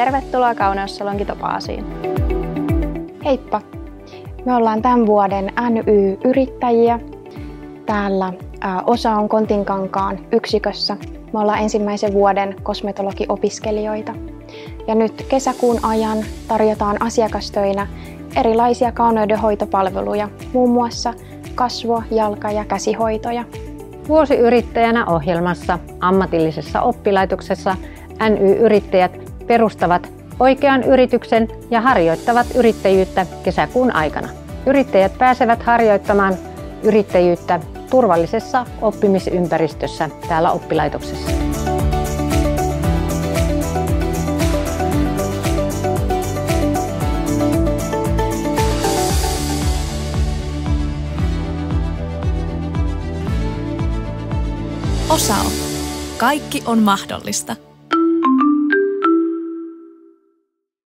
Tervetuloa Kauneussalonki Topaasiin. Heippa! Me ollaan tämän vuoden NY-yrittäjiä. Täällä osa on Kontinkankaan yksikössä. Me ollaan ensimmäisen vuoden kosmetologiopiskelijoita. Ja nyt kesäkuun ajan tarjotaan asiakastöinä erilaisia kauneudenhoitopalveluja, muun muassa kasvo-, jalka- ja käsihoitoja. Vuosiyrittäjänä ohjelmassa ammatillisessa oppilaitoksessa NY-yrittäjät perustavat oikean yrityksen ja harjoittavat yrittäjyyttä kesäkuun aikana. Yrittäjät pääsevät harjoittamaan yrittäjyyttä turvallisessa oppimisympäristössä täällä oppilaitoksessa. Osao. Kaikki on mahdollista.